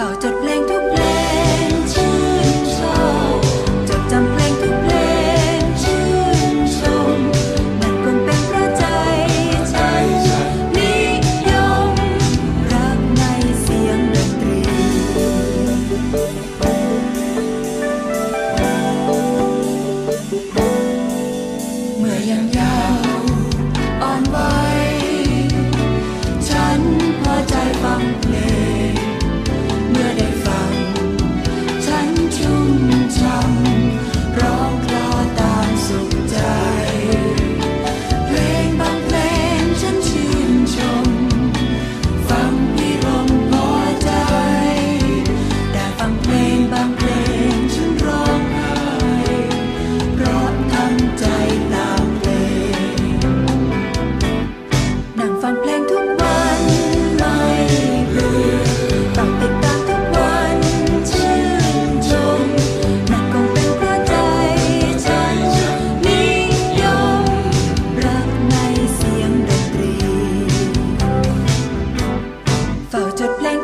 sợ chết the